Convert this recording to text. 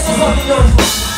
This is on the earth.